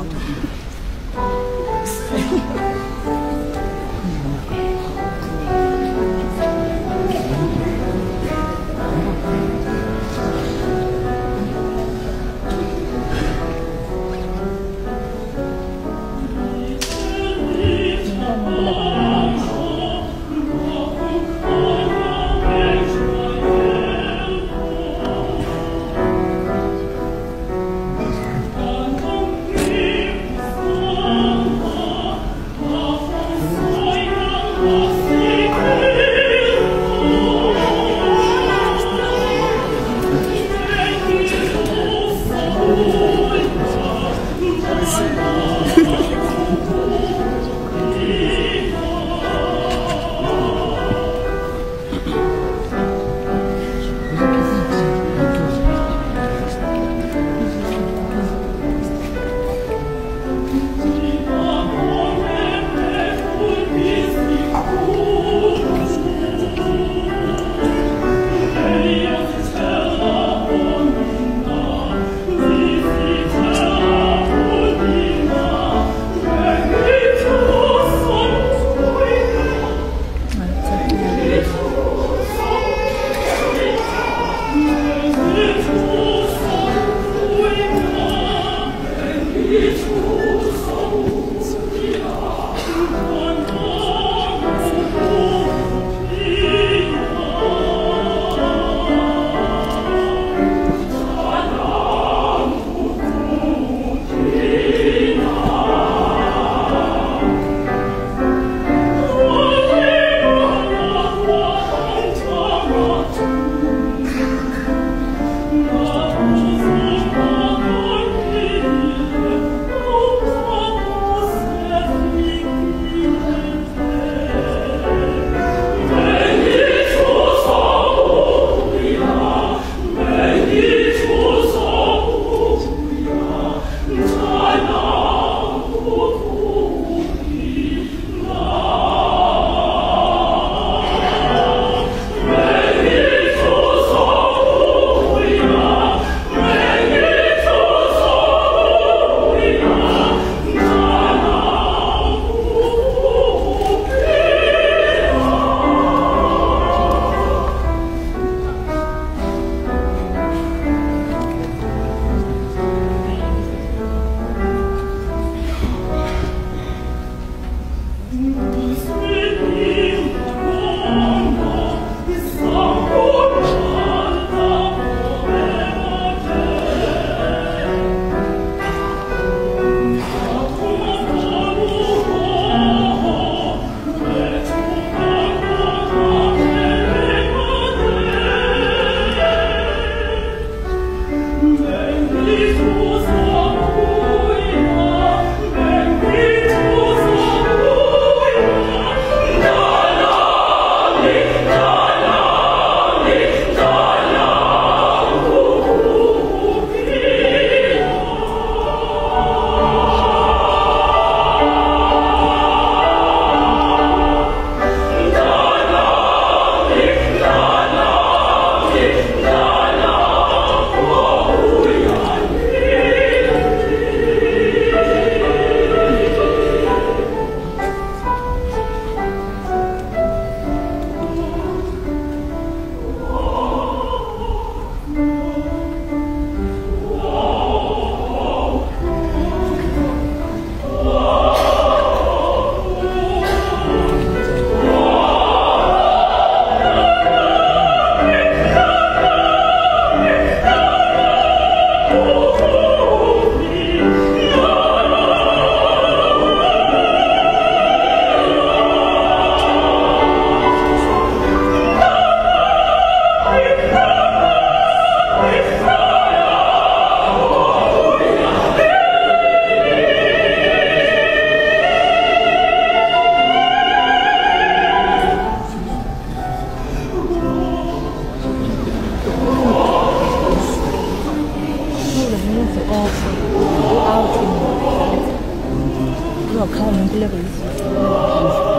falta. Yes. also out in. Look how many levels.